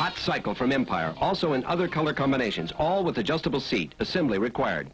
Hot Cycle from Empire, also in other color combinations, all with adjustable seat, assembly required.